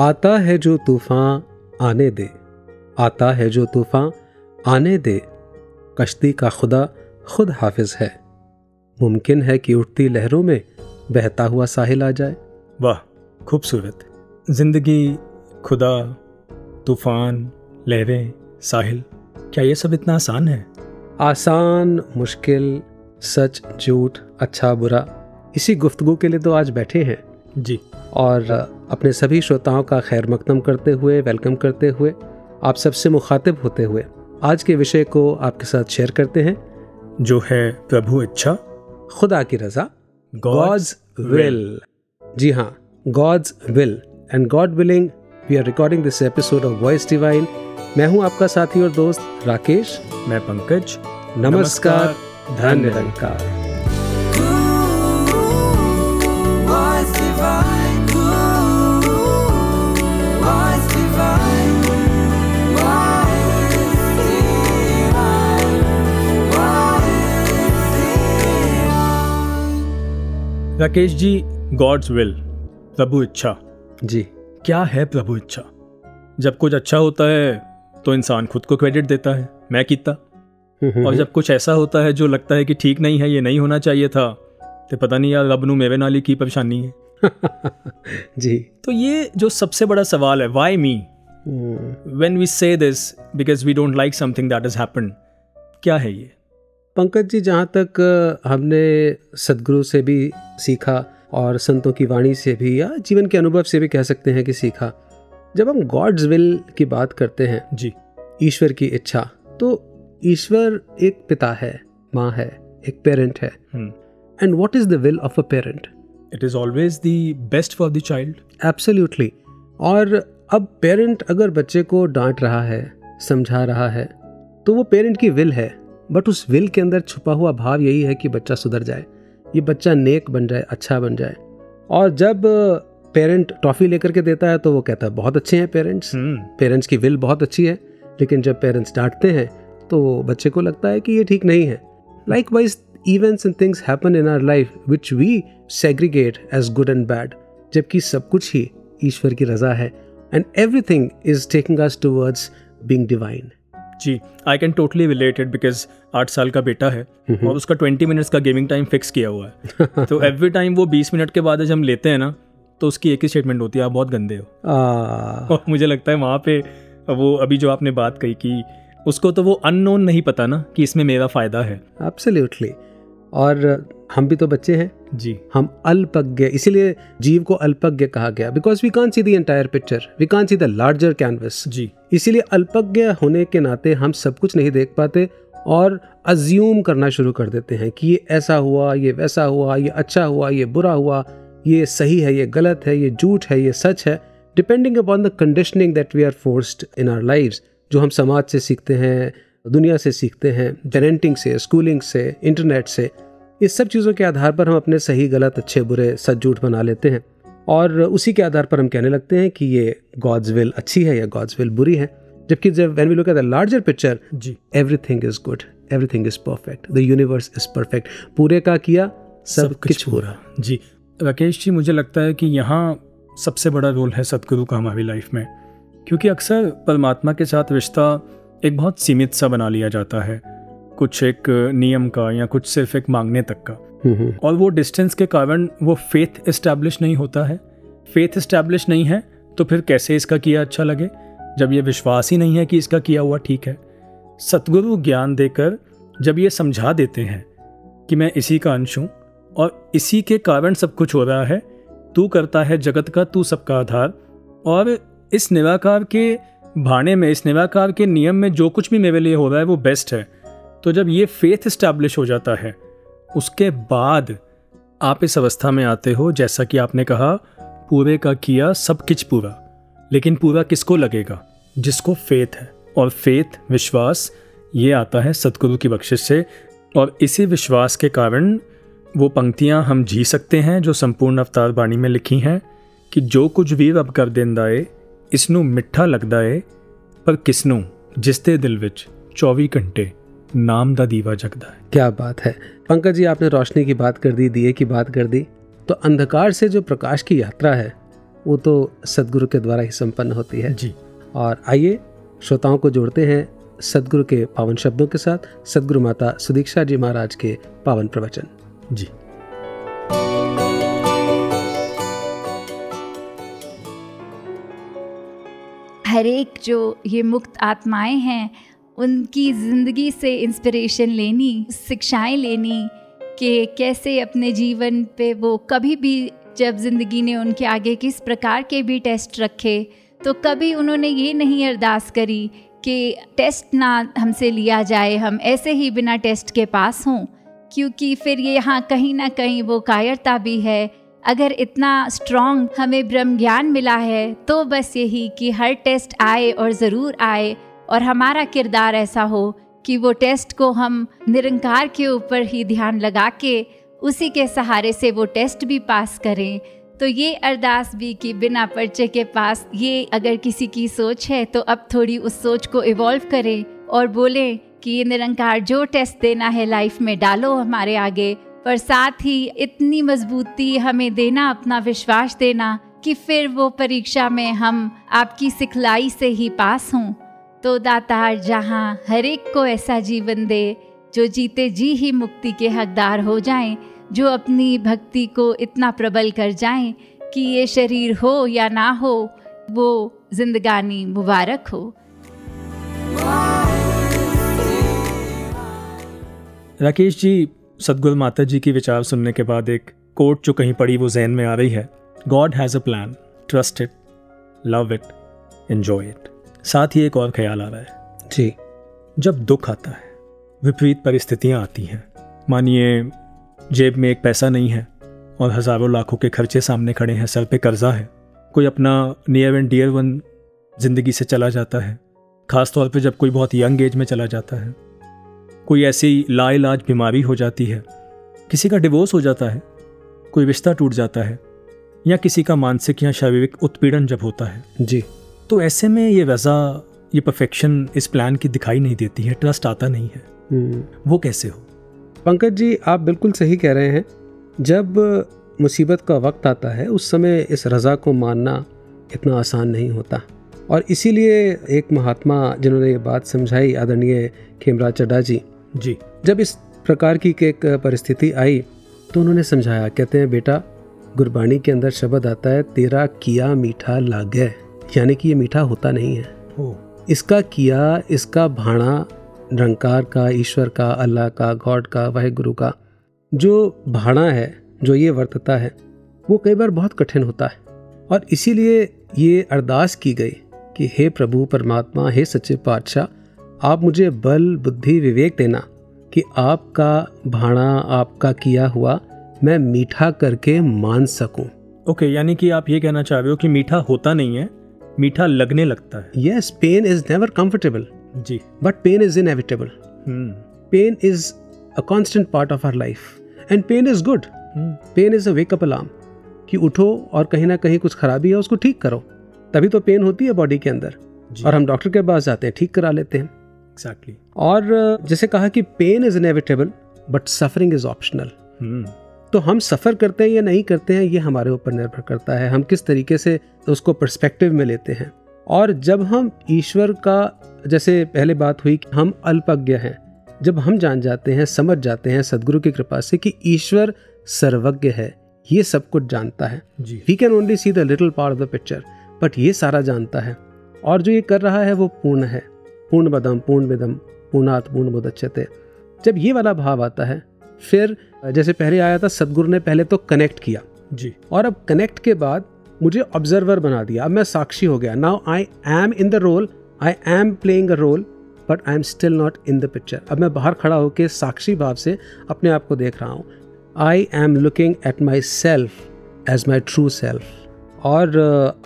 आता है जो तूफ़ान आने दे। आता है जो तूफ़ान आने दे। कश्ती का खुदा खुद हाफिज है। मुमकिन है कि उठती लहरों में बहता हुआ साहिल आ जाए। वाह खूबसूरत। ज़िंदगी खुदा तूफ़ान लहरें साहिल क्या ये सब इतना आसान है? आसान मुश्किल सच झूठ अच्छा बुरा इसी गुफ्तगु के लिए तो आज बैठे हैं। जी। और अपने सभी श्रोताओं का खैर मकदम करते हुए वेलकम करते हुए आप सबसे मुखातिब होते हुए आज के विषय को आपके साथ शेयर करते हैं जो है प्रभु इच्छा खुदा की रजा गॉड्स विल जी हाँ God's will and God willing we are recording this episode of Voice Divine मैं हूँ आपका साथी और दोस्त राकेश। मैं पंकज। नमस्कार धन्य निरंकार राकेश जी गॉड्स विल प्रभु इच्छा। जी। क्या है प्रभु इच्छा? जब कुछ अच्छा होता है तो इंसान खुद को क्रेडिट देता है। मैं किता और जब कुछ ऐसा होता है जो लगता है कि ठीक नहीं है ये नहीं होना चाहिए था तो पता नहीं यार रब नू मेरे नाल ही की परेशानी है। जी। तो ये जो सबसे बड़ा सवाल है why me when we say this because we don't like something that is happen क्या है ये? पंकज जी जहाँ तक हमने सदगुरु से भी सीखा और संतों की वाणी से भी या जीवन के अनुभव से भी कह सकते हैं कि सीखा। जब हम गॉड्स विल की बात करते हैं जी। ईश्वर की इच्छा तो ईश्वर एक पिता है माँ है एक पेरेंट है। And what is the will of a parent it is always the best for the child absolutely और अब पेरेंट अगर बच्चे को डांट रहा है समझा रहा है तो वो पेरेंट की विल है। बट उस विल के अंदर छुपा हुआ भाव यही है कि बच्चा सुधर जाए। ये बच्चा नेक बन जाए अच्छा बन जाए। और जब पेरेंट टॉफ़ी लेकर के देता है तो वो कहता है बहुत अच्छे हैं पेरेंट्स पेरेंट्स की विल बहुत अच्छी है। लेकिन जब पेरेंट्स डांटते हैं तो बच्चे को लगता है कि ये ठीक नहीं है। Likewise events and things happen in our life which we segregate as good and bad जबकि सब कुछ ही ईश्वर की रजा है। And everything is taking us towards being divine ji I can totally related because आठ साल का बेटा है और उसका ट्वेंटी मिनट्स का गेमिंग टाइम फिक्स किया हुआ है। तो एवरी टाइम वो बीस मिनट के बाद जब हम लेते हैं ना तो उसकी एक ही स्टेटमेंट होती है आप बहुत गंदे हो। और मुझे लगता है वहाँ पे वो अभी जो आपने बात कही कि उसको तो वो अननोन नहीं पता ना कि इसमें मेरा फ़ायदा है। एब्सोल्युटली और हम भी तो बच्चे हैं। जी। हम अल्पज्ञ इसीलिए जीव को अल्पज्ञ कहा गया। Because we can't see the entire picture we can't see the larger canvas जी। इसीलिए अल्पज्ञ होने के नाते हम सब कुछ नहीं देख पाते और अज्यूम करना शुरू कर देते हैं कि ये ऐसा हुआ ये वैसा हुआ ये अच्छा हुआ ये बुरा हुआ ये सही है ये गलत है ये झूठ है ये सच है। Depending upon the conditioning that we are forced in our life जो हम समाज से सीखते हैं दुनिया से सीखते हैं पेरेंटिंग से स्कूलिंग से इंटरनेट से। इस सब चीज़ों के आधार पर हम अपने सही गलत अच्छे बुरे सच झूठ बना लेते हैं। और उसी के आधार पर हम कहने लगते हैं कि ये गॉड्स विल अच्छी है या गॉड्स विल बुरी है। जबकि जब when we look at the larger picture ji. Everything is good everything is perfect the universe is perfect पूरे का किया सब, सब कुछ पूरा। जी। राकेश जी मुझे लगता है कि यहाँ सबसे बड़ा रोल है सतगुरु का हमारी लाइफ में। क्योंकि अक्सर परमात्मा के साथ रिश्ता एक बहुत सीमित सा बना लिया जाता है कुछ एक नियम का या कुछ सिर्फ़ एक मांगने तक का। और वो डिस्टेंस के कारण वो फेथ इस्टेब्लिश नहीं होता है। फेथ इस्टेब्लिश नहीं है तो फिर कैसे इसका किया अच्छा लगे? जब ये विश्वास ही नहीं है कि इसका किया हुआ ठीक है। सतगुरु ज्ञान देकर जब ये समझा देते हैं कि मैं इसी का अंश हूँ और इसी के कारण सब कुछ हो रहा है तू करता है जगत का तू सबका आधार। और इस निराकार के भाने में इस निराकार के नियम में जो कुछ भी मेरे लिए हो रहा है, वो बेस्ट है। तो जब ये फेथ इस्टेब्लिश हो जाता है, उसके बाद आप इस अवस्था में आते हो, जैसा कि आपने कहा, पूरे का किया, सब किच पूरा। लेकिन पूरा किसको लगेगा? जिसको फेथ है। और फेथ विश्वास, ये आता है सतगुरु की बख्शिश से। और इसी विश्वास के कारण वो पंक्तियाँ हम जी सकते हैं, जो संपूर्ण अवतार बाणी में लिखी हैं, कि जो कुछ भी अब कर इसनों मिठा लगता है पर किसनों जिसते दिल विच चौबी घंटे नाम दा दीवा जगदा है क्या बात है पंकज जी आपने रोशनी की बात कर दी दिए की बात कर दी तो अंधकार से जो प्रकाश की यात्रा है वो तो सदगुरु के द्वारा ही संपन्न होती है जी और आइए श्रोताओं को जोड़ते हैं सदगुरु के पावन शब्दों के साथ सदगुरु माता सुदीक्षा जी महाराज के पावन प्रवचन जी हर एक जो ये मुक्त आत्माएँ हैं, उनकी ज़िंदगी से इंस्पिरेशन लेनी, शिक्षाएँ लेनी कि कैसे अपने जीवन पे वो कभी भी जब ज़िंदगी ने उनके आगे किस प्रकार के भी टेस्ट रखे तो कभी उन्होंने ये नहीं अरदास करी कि टेस्ट ना हमसे लिया जाए, हम ऐसे ही बिना टेस्ट के पास हों, क्योंकि फिर ये यहाँ कहीं ना कहीं वो कायरता भी है अगर इतना स्ट्रॉन्ग हमें ब्रह्म ज्ञान मिला है तो बस यही कि हर टेस्ट आए और ज़रूर आए और हमारा किरदार ऐसा हो कि वो टेस्ट को हम निरंकार के ऊपर ही ध्यान लगा के उसी के सहारे से वो टेस्ट भी पास करें। तो ये अरदास भी कि बिना पर्चे के पास ये अगर किसी की सोच है तो अब थोड़ी उस सोच को इवॉल्व करें और बोलें कि ये निरंकार जो टेस्ट देना है लाइफ में, डालो हमारे आगे पर साथ ही इतनी मजबूती हमें देना अपना विश्वास देना कि फिर वो परीक्षा में हम आपकी सिखलाई से ही पास हों। तो दातार जहाँ हर एक को ऐसा जीवन दे जो जीते जी ही मुक्ति के हकदार हो जाएँ, जो अपनी भक्ति को इतना प्रबल कर जाएँ कि ये शरीर हो या ना हो वो जिंदगानी मुबारक हो। राकेश जी सदगुरु माता जी की विचार सुनने के बाद एक कोट जो कहीं पड़ी वो जहन में आ रही है। God has a plan trust it love it enjoy it साथ ही एक और ख्याल आ रहा है। जी। जब दुख आता है विपरीत परिस्थितियाँ आती हैं। मानिए जेब में एक पैसा नहीं है और हज़ारों लाखों के खर्चे सामने खड़े हैं सर पे कर्जा है। कोई अपना नियर एंड डियर वन ज़िंदगी से चला जाता है। ख़ास तौर पे जब कोई बहुत यंग एज में चला जाता है। कोई ऐसी लाइलाज बीमारी हो जाती है किसी का डिवोर्स हो जाता है कोई रिश्ता टूट जाता है या किसी का मानसिक या शारीरिक उत्पीड़न जब होता है। जी। तो ऐसे में ये रज़ा ये परफेक्शन इस प्लान की दिखाई नहीं देती है ट्रस्ट आता नहीं है। हम्म। वो कैसे हो? पंकज जी आप बिल्कुल सही कह रहे हैं। जब मुसीबत का वक्त आता है उस समय इस रज़ा को मानना इतना आसान नहीं होता। और इसीलिए एक महात्मा जिन्होंने ये बात समझाई आदरणीय खेमराज चड्डा जी जी। जब इस प्रकार की एक परिस्थिति आई तो उन्होंने समझाया कहते हैं बेटा गुरबाणी के अंदर शब्द आता है तेरा किया मीठा लागे। यानी कि ये मीठा होता नहीं है। ओ। इसका किया इसका भाणा निरंकार का ईश्वर का अल्लाह का गॉड का वह गुरु का जो भाणा है जो ये वर्तता है वो कई बार बहुत कठिन होता है। और इसीलिए ये अरदास की गई कि हे प्रभु परमात्मा हे सच्चे पातशाह आप मुझे बल बुद्धि विवेक देना कि आपका भाणा आपका किया हुआ मैं मीठा करके मान सकूँ। ओके okay, यानी कि आप ये कहना चाह रहे हो कि मीठा होता नहीं है मीठा लगने लगता है। Yes pain is never comfortable ji. But pain is inevitable pain is a constant part of our life and pain is good pain is a wake up alarm कि उठो और कहीं ना कहीं कुछ खराबी है उसको ठीक करो। तभी तो पेन होती है बॉडी के अंदर। और हम डॉक्टर के पास जाते हैं ठीक करा लेते हैं। Exactly exactly. और जैसे कहा कि pain is inevitable but suffering is optional तो हम सफ़र करते हैं या नहीं करते हैं ये हमारे ऊपर निर्भर करता है। हम किस तरीके से उसको पर्सपेक्टिव में लेते हैं। और जब हम ईश्वर का जैसे पहले बात हुई कि हम अल्पज्ञ हैं जब हम जान जाते हैं समझ जाते हैं सदगुरु की कृपा से कि ईश्वर सर्वज्ञ है ये सब कुछ जानता है। We can only see the little part of the picture but ये सारा जानता है। और जो ये कर रहा है वो पूर्ण है। पूर्ण बदम पूर्ण विदम पूर्णात पूर्ण मुदच्छते जब ये वाला भाव आता है फिर जैसे पहले आया था सदगुरु ने पहले तो कनेक्ट किया। जी। और अब कनेक्ट के बाद मुझे ऑब्जर्वर बना दिया। अब मैं साक्षी हो गया। Now I am in the role I am playing a role but I am still not in the picture अब मैं बाहर खड़ा होकर साक्षी भाव से अपने आप को देख रहा हूँ। I am looking at myself as my true self और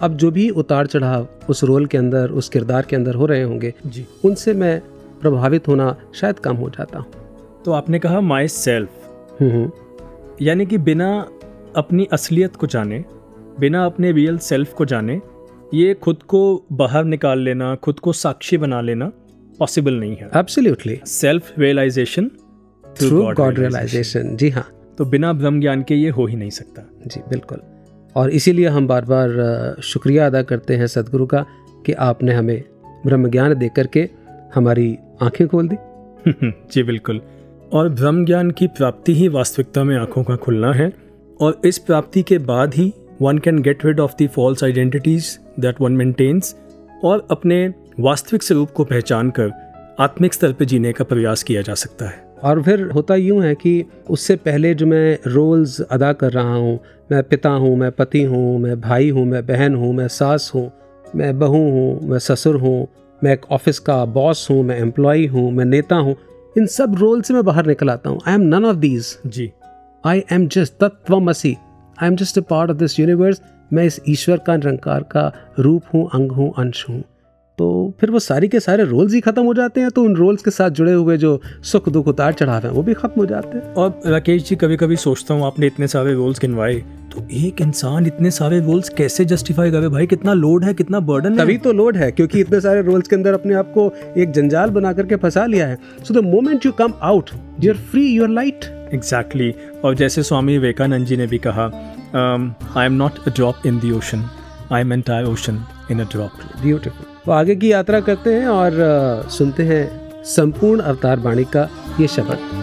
अब जो भी उतार चढ़ाव उस रोल के अंदर उस किरदार के अंदर हो रहे होंगे जी। उनसे मैं प्रभावित होना शायद कम हो जाता। हूँ तो आपने कहा माई सेल्फ हम्म, हम्म, यानी कि बिना अपनी असलियत को जाने बिना अपने रियल सेल्फ को जाने ये खुद को बाहर निकाल लेना खुद को साक्षी बना लेना पॉसिबल नहीं है। Absolutely self realisation through God realisation जी हाँ। तो बिना ब्रह्म ज्ञान के ये हो ही नहीं सकता। जी बिल्कुल। और इसीलिए हम बार बार शुक्रिया अदा करते हैं सदगुरु का कि आपने हमें ब्रह्म ज्ञान दे करके हमारी आँखें खोल दी। जी बिल्कुल। और ब्रह्म ज्ञान की प्राप्ति ही वास्तविकता में आँखों का खुलना है और इस प्राप्ति के बाद ही one can get rid of the false identities that one maintains और अपने वास्तविक स्वरूप को पहचान कर आत्मिक स्तर पर जीने का प्रयास किया जा सकता है। और फिर होता यूँ है कि उससे पहले जो मैं रोल्स अदा कर रहा हूँ मैं पिता हूँ मैं पति हूँ मैं भाई हूँ मैं बहन हूँ मैं सास हूँ मैं बहू हूँ मैं ससुर हूँ मैं एक ऑफ़िस का बॉस हूँ मैं एम्प्लॉय हूँ मैं नेता हूँ इन सब रोल से मैं बाहर निकल आता हूँ I am none of these ji I am just तत्वमसी I am just a part of this universe मैं इस ईश्वर का निरंकार का रूप हूँ अंग हूँ अंश हूँ तो फिर वो सारी के सारे रोल्स ही खत्म हो जाते हैं तो उन रोल्स के साथ जुड़े हुए जो सुख दुख उतार चढ़ाव हैं वो भी खत्म हो जाते हैं। और राकेश जी कभी कभी सोचता हूँ आपने इतने सारे रोल्स गिनवाए तो एक इंसान इतने सारे रोल्स कैसे जस्टिफाई करे भाई? कितना लोड है कितना बर्डन तभी तो लोड है क्योंकि इतने सारे रोल्स के अंदर अपने आप को एक जंजाल बना करके फंसा लिया है। So the moment you come out you are free you are light exactly और जैसे स्वामी विवेकानंद जी ने भी कहा I am not a drop in the ocean I am entire ocean in a drop beautiful तो आगे की यात्रा करते हैं और सुनते हैं संपूर्ण अवतार वाणी का ये शब्द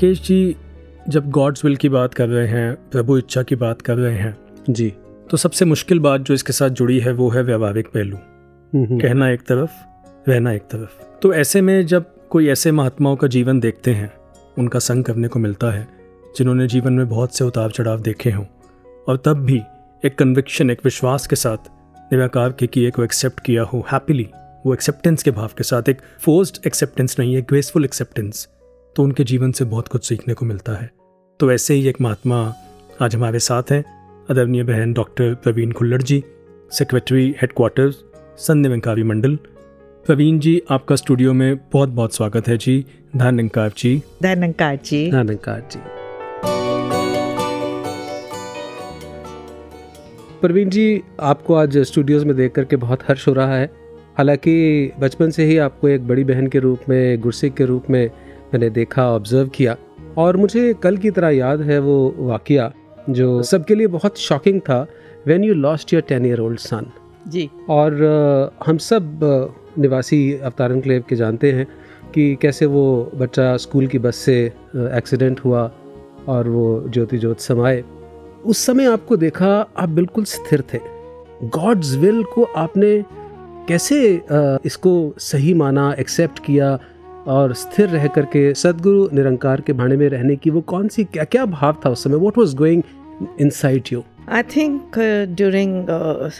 राकेश जी जब गॉड्स विल की बात कर रहे हैं प्रभु इच्छा की बात कर रहे हैं जी। तो सबसे मुश्किल बात जो इसके साथ जुड़ी है वो है व्यवहारिक पहलू। कहना एक तरफ़ रहना एक तरफ़। तो ऐसे में जब कोई ऐसे महात्माओं का जीवन देखते हैं उनका संग करने को मिलता है जिन्होंने जीवन में बहुत से उतार चढ़ाव देखे हों और तब भी एक कन्विक्शन एक विश्वास के साथ निराकार के किए को एक्सेप्ट किया हो हैप्पीली वो एक्सेप्टेंस के भाव के साथ एक फोर्स्ड एक्सेप्टेंस नहीं है ग्रेसफुल एक्सेप्टेंस तो उनके जीवन से बहुत कुछ सीखने को मिलता है। तो ऐसे ही एक महात्मा आज हमारे साथ हैं। अदरणीय बहन doctor Praveen Khullar ji secretary headquarters Sant Nirankari Mandal. Praveen ji आपका स्टूडियो में बहुत बहुत स्वागत है जी। धन निरंकार जी। धनकार जी। धनकार जी। प्रवीण जी आपको आज स्टूडियोज में देख करके बहुत हर्ष हो रहा है। हालाँकि बचपन से ही आपको एक बड़ी बहन के रूप में गुरसिक के रूप में मैंने देखा ऑब्ज़र्व किया और मुझे कल की तरह याद है वो वाकया जो सबके लिए बहुत शॉकिंग था when you lost your ten year old son जी। और हम सब निवासी अवतार एनक्लेव के जानते हैं कि कैसे वो बच्चा स्कूल की बस से एक्सीडेंट हुआ और वो ज्योति ज्योत समाए उस समय आपको देखा आप बिल्कुल स्थिर थे। गॉड्स विल को आपने कैसे इसको सही माना एक्सेप्ट किया और स्थिर रह करके सदगुरु निरंकार के भाने में रहने की वो कौन सी क्या क्या भाव था उस समय? What was going inside you I think uh, during uh,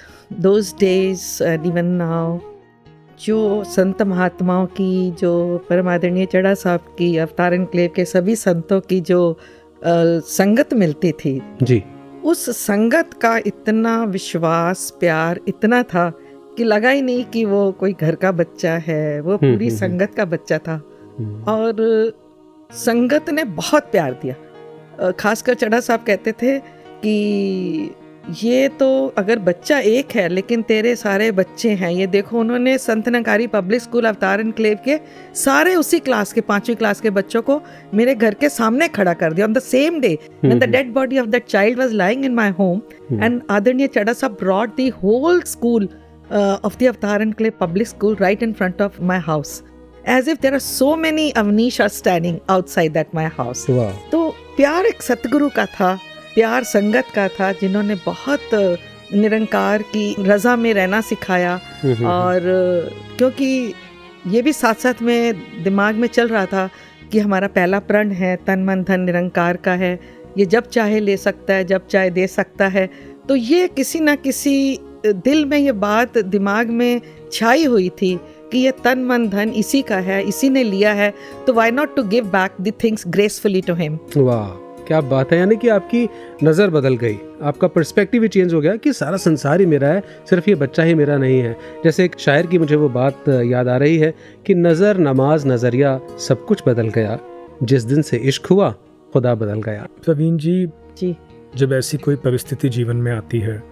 those days and जो संत महात्माओं की जो परम आदरणीय चढ़ा साहब की अवतार क्लेव के सभी संतों की जो uh, संगत मिलती थी जी। उस संगत का इतना विश्वास प्यार इतना था कि लगा ही नहीं कि वो कोई घर का बच्चा है वो हम्म, पूरी हम्म, संगत का बच्चा था। हम्म, और संगत ने बहुत प्यार दिया। खासकर चढ़ा साहब कहते थे कि ये तो अगर बच्चा एक है लेकिन तेरे सारे बच्चे हैं। ये देखो उन्होंने Sant Nirankari Public School Avtar Enclave के सारे उसी क्लास के पांचवी क्लास के बच्चों को मेरे घर के सामने खड़ा कर दिया। On the same day hmm, body of that child was lying in my home Hmm. and Adharniya Chada Sahib brought the whole school uh, of the Avatar and Clay public school right in front of my house. As if there are so many Avnish are standing outside that my house. वाह तो प्यार एक सतगुरु का था प्यार संगत का था जिन्होंने बहुत निरंकार की रजा में रहना सिखाया। और क्योंकि ये भी साथ साथ में दिमाग में चल रहा था कि हमारा पहला प्रण है तन मन धन निरंकार का है। ये जब चाहे ले सकता है जब चाहे दे सकता है। तो ये किसी ना किसी दिल में ये बात दिमाग में छाई हुई थी कि ये तन मन धन इसी का है इसी ने लिया है तो why not to give back the things gracefully to him वाह क्या बात है यानी कि आपकी नज़र बदल गई। आपका पर्सपेक्टिव ही चेंज हो गया कि सारा संसार ही मेरा है सिर्फ़ ये बच्चा ही मेरा नहीं है। जैसे एक शायर की मुझे वो बात याद आ रही है कि नज़र नमाज़ नज़रिया सब कुछ बदल गया। जिस दिन से इश्क हुआ खुदा बदल गया। प्रवीण जी जी। जब ऐसी कोई परिस्थिति जीवन में आती है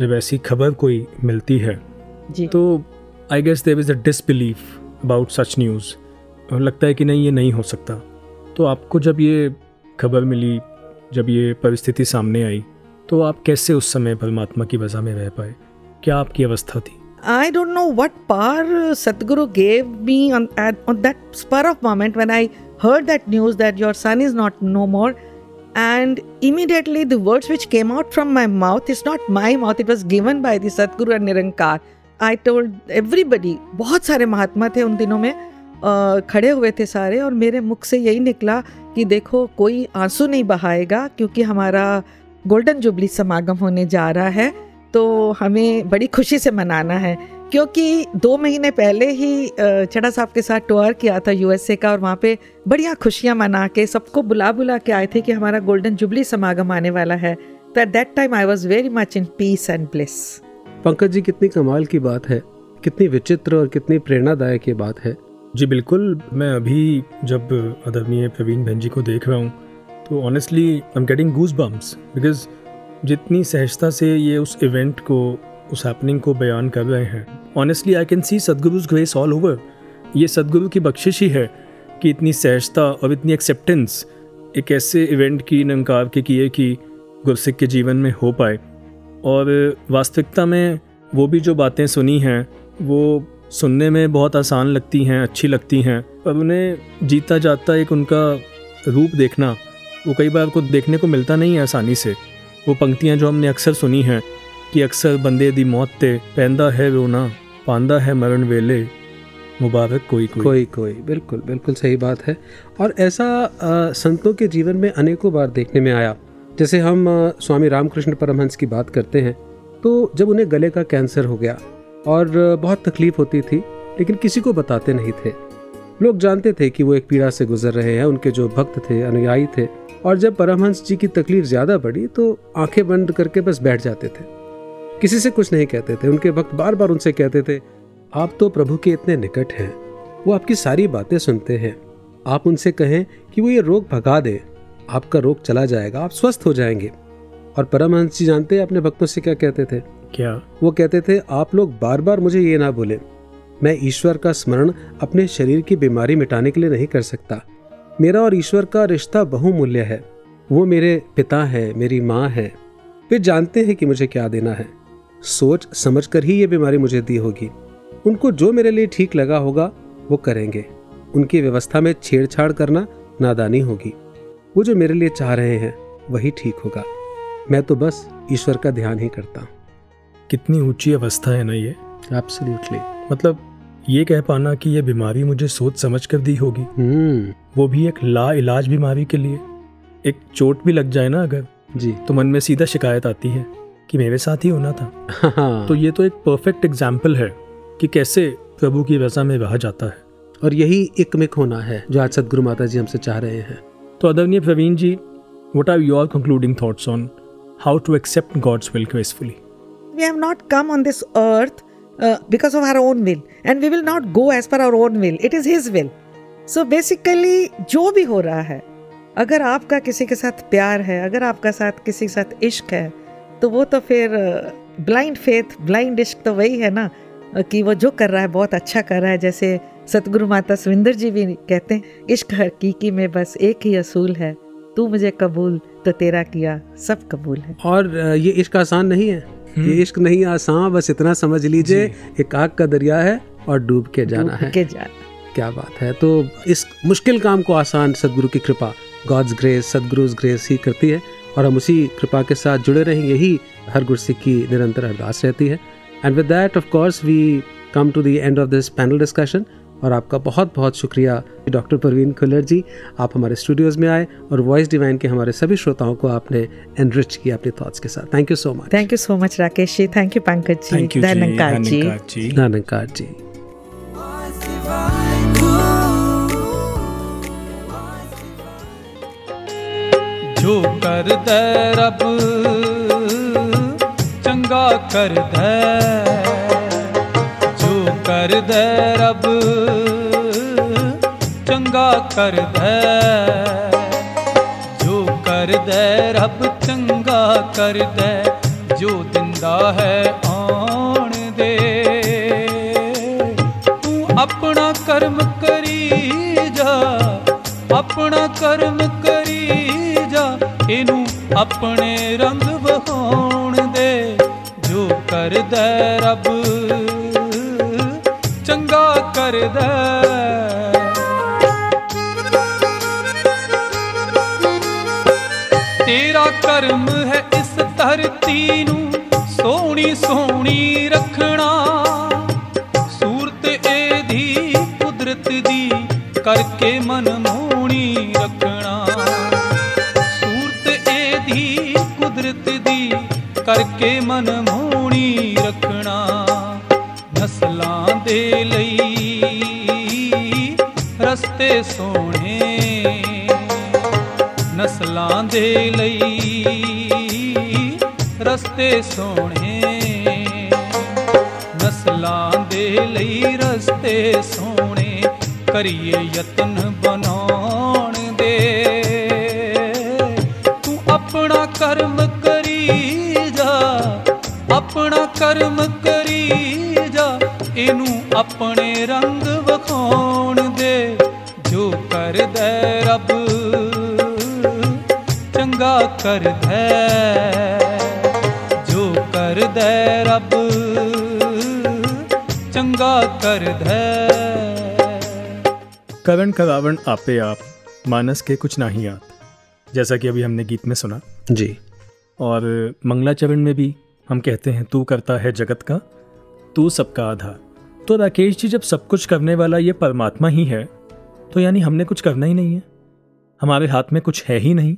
जब ऐसी खबर कोई मिलती है जी। तो I guess there is a disbelief about such news लगता है कि नहीं ये नहीं हो सकता। तो आपको जब ये खबर मिली जब ये परिस्थिति सामने आई तो आप कैसे उस समय परमात्मा की वजह में रह पाए? क्या आपकी अवस्था थी? I don't know what power Sadhguru gave me on, at, on that spur of moment when I heard that news that your son is not no more. And immediately the words which came out from my mouth is not my mouth, it was given by the Sadhguru and Nirankar. I told everybody, बहुत सारे महात्मा थे उन दिनों में अ, खड़े हुए थे सारे और मेरे मुख से यही निकला कि देखो कोई आँसू नहीं बहाएगा क्योंकि हमारा गोल्डन जुबली समागम होने जा रहा है तो हमें बड़ी खुशी से मनाना है क्योंकि दो महीने पहले ही चढ़ा साहब के साथ टूर किया था यूएसए का और वहाँ पे बढ़िया खुशियाँ मना के सबको बुला बुला के आए थे कि हमारा गोल्डन जुबली समागम आने वाला है। तो at that time I was very much in peace and bliss Pankaj ji कितनी कमाल की बात है कितनी विचित्र और कितनी प्रेरणादायक ये बात है। जी बिल्कुल मैं अभी जब आदरणीय प्रवीण बहन जी को देख रहा हूँ तो honestly I am getting goosebumps because जितनी सहजता से ये उस इवेंट को उस हैपनिंग को बयान कर रहे हैं। Honestly I can see Sadguru's grace all over ये सदगुरु की बख्शिश ही है कि इतनी सहजता और इतनी एक्सेप्टेंस एक ऐसे इवेंट की नंकार के किए कि गुरसिक के जीवन में हो पाए। और वास्तविकता में वो भी जो बातें सुनी हैं, वो सुनने में बहुत आसान लगती हैं, अच्छी लगती हैं। पर उन्हें जीता जाता एक उनका रूप देखना, वो कई बार को देखने को मिलता नहीं है आसानी से। वो पंक्तियाँ जो हमने अक्सर सुनी हैं अक्सर बंदे दी मौत ते पैदा है रोना पांदा है मरण वेले मुबारक कोई कोई कोई कोई बिल्कुल बिल्कुल सही बात है और ऐसा आ, संतों के जीवन में अनेकों बार देखने में आया जैसे हम आ, स्वामी रामकृष्ण परमहंस की बात करते हैं तो जब उन्हें गले का कैंसर हो गया और बहुत तकलीफ़ होती थी लेकिन किसी को बताते नहीं थे लोग जानते थे कि वो एक पीड़ा से गुजर रहे हैं उनके जो भक्त थे अनुयायी थे और जब परमहंस जी की तकलीफ़ ज़्यादा बढ़ी तो आँखें बंद करके बस बैठ जाते थे किसी से कुछ नहीं कहते थे उनके भक्त बार बार उनसे कहते थे आप तो प्रभु के इतने निकट हैं वो आपकी सारी बातें सुनते हैं। आप उनसे कहें कि वो ये रोग भगा दे आपका रोग चला जाएगा आप स्वस्थ हो जाएँगे। और परमहंस जी जानते हैं अपने भक्तों से क्या कहते थे? क्या? वो कहते थे आप लोग बार बार मुझे ये ना बोले। मैं ईश्वर का स्मरण अपने शरीर की बीमारी मिटाने के लिए नहीं कर सकता। मेरा और ईश्वर का रिश्ता बहुमूल्य है। वो मेरे पिता है मेरी माँ है। वे जानते हैं कि मुझे क्या देना है। सोच समझ कर ही ये बीमारी मुझे दी होगी। उनको जो मेरे लिए ठीक लगा होगा वो करेंगे। उनकी व्यवस्था में छेड़छाड़ करना नादानी होगी। वो जो मेरे लिए चाह रहे हैं वही ठीक होगा। मैं तो बस ईश्वर का ध्यान ही करता हूँ। कितनी ऊँची अवस्था है ना ये। एब्सोल्युटली मतलब ये कह पाना कि ये बीमारी मुझे सोच समझ कर दी होगी। हम्म। वो भी एक ला इलाज बीमारी के लिए। एक चोट भी लग जाए ना अगर जी। तो मन में सीधा शिकायत आती है। कि मेरे साथ ही होना था। हाँ। तो ये तो एक परफेक्ट एग्ज़ाम्पल है कि कैसे प्रभु की रजा में रहा जाता है। और यही इकमिक होना है जो आज सदगुरु माता जी हमसे चाह रहे हैं। तो आदरणीय Praveen ji what are your concluding thoughts on how to accept God's will gracefully we have not come on this earth uh, because of our own will and we will not go as per our own will. It is his will. So basically जो भी हो रहा है अगर आपका किसी के साथ प्यार है अगर आपका साथ किसी के साथ इश्क है तो वो तो फिर ब्लाइंड फेथ ब्लाइंड इश्क तो वही है ना कि वो जो कर रहा है बहुत अच्छा कर रहा है जैसे सतगुरु माता सविंदर जी भी कहते हैं इश्क हकीकी में बस एक ही असूल है तू मुझे कबूल तो तेरा किया सब कबूल है। और ये इश्क आसान नहीं है। ये इश्क नहीं आसान बस इतना समझ लीजिए एक आग का दरिया है और डूब के जाना डूब है। के जाना क्या बात है। तो इस मुश्किल काम को आसान सदगुरु की कृपा गॉड्स ग्रेस सदगुरुज ग्रेस ही करती है। और हम उसी कृपा के साथ जुड़े रहेंगे। यही हर गुरसिख की निरंतर अरदास रहती है। And with that of course we come to the end of this panel discussion और आपका बहुत बहुत शुक्रिया डॉक्टर परवीन खुल्लर जी। आप हमारे स्टूडियोज में आए और वॉइस डिवाइन के हमारे सभी श्रोताओं को आपने एनरिच किया अपने थॉट्स के साथ। Thank you so much thank you so much Rakesh ji. Thank you Pankaj ji. Thank you धन्यकार जी जी धन्यकार जी ਜੋ ਕਰਦਾ ਰੱਬ, ਚੰਗਾ ਕਰਦਾ ਜੋ ਕਰਦਾ ਰੱਬ, ਚੰਗਾ ਕਰਦਾ ਜੋ ਕਰਦਾ ਰੱਬ, ਚੰਗਾ ਕਰਦਾ ਜੋ ਦਿੰਦਾ ਹੈ ਆਣ ਦੇ। ਤੂੰ ਆਪਣਾ ਕਰਮ ਕਰੀ ਜਾ, ਆਪਣਾ ਕਰਮ ਕਰੀ ਇਹਨੂੰ ਆਪਣੇ ਰੰਗ ਵਹਾਉਣ ਦੇ, ਜੋ ਕਰਦਾ ਹੈ ਰੱਬ, ਚੰਗਾ ਕਰਦਾ। ਤੇਰਾ ਕਰਮ ਹੈ ਇਸ ਧਰਤੀ ਨੂੰ ਸੋਹਣੀ ਸੋਹਣੀ ਰੱਖਣਾ। ਸੂਰਤ ਇਹਦੀ ਕੁਦਰਤ ਦੀ ਕਰਕੇ ਮਨ ਕੁਦਰਤ ਦੀ ਕਰਕੇ ਮਨ ਮੋਹਣੀ ਰੱਖਣਾ, ਨਸਲਾਂ ਦੇ ਲਈ ਰਸਤੇ ਸੋਹਣੇ, ਨਸਲਾਂ ਦੇ ਲਈ ਰਸਤੇ ਸੋਹਣੇ, ਨਸਲਾਂ ਦੇ ਲਈ ਰਸਤੇ ਸੋਹਣੇ, ਕਰੀਏ ਯਤਨ अपने रंग वखोण दे जो कर दे रब। चंगा कर दे जो कर दे रब। चंगा कर दे। करण कलावण आपे आप मानस के कुछ ना ही आप जैसा कि अभी हमने गीत में सुना। जी। और मंगला चरण में भी हम कहते हैं तू करता है जगत का तू सबका आधार। तो राकेश जी जब सब कुछ करने वाला ये परमात्मा ही है तो यानी हमने कुछ करना ही नहीं है। हमारे हाथ में कुछ है ही नहीं।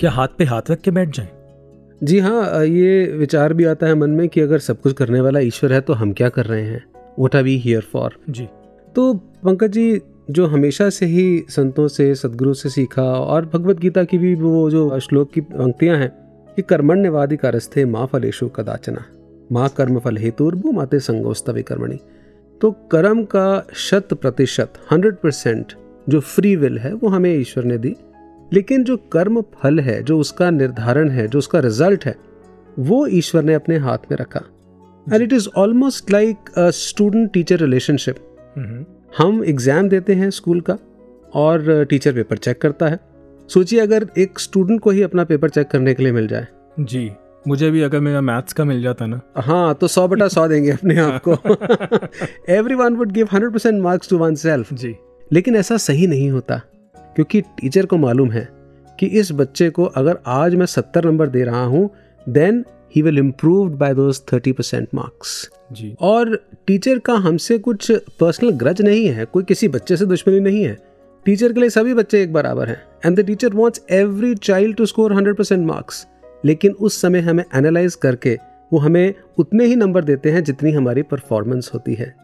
क्या हाथ पे हाथ रख के बैठ जाएँ? जी हाँ ये विचार भी आता है मन में कि अगर सब कुछ करने वाला ईश्वर है तो हम क्या कर रहे हैं? What are we here for जी। तो पंकज जी जो हमेशा से ही संतों से सदगुरु से सीखा और भगवत गीता की भी वो जो श्लोक की पंक्तियाँ हैं कि कर्मण्यवादी कारस्थे माँ फलेशु कदाचना। माँ कर्म फल हेतु माते संगोस्तवे कर्मणि। तो कर्म का शत प्रतिशत हंड्रेड परसेंट जो फ्री विल है वो हमें ईश्वर ने दी। लेकिन जो कर्म फल है जो उसका निर्धारण है जो उसका रिज़ल्ट है वो ईश्वर ने अपने हाथ में रखा। And it is almost like a student teacher relationship हम एग्ज़ाम देते हैं स्कूल का और टीचर पेपर चेक करता है। सोचिए अगर एक स्टूडेंट को ही अपना पेपर चेक करने के लिए मिल जाए। जी। मुझे भी अगर मेरा मैथ्स का मिल जाता ना। हाँ तो सौ बटा सौ देंगे अपने आप को। Everyone would give hundred percent marks to oneself जी। लेकिन ऐसा सही नहीं होता क्योंकि टीचर को मालूम है कि इस बच्चे को अगर आज मैं सत्तर नंबर दे रहा हूँ then he will improve by those thirty percent marks जी। और टीचर का हमसे कुछ पर्सनल ग्रज नहीं है कोई किसी बच्चे से दुश्मनी नहीं है। टीचर के लिए सभी बच्चे एक बराबर हैं and the teacher wants every child to score hundred percent marks लेकिन उस समय हमें एनालाइज करके वो हमें उतने ही नंबर देते हैं जितनी हमारी परफॉर्मेंस होती है।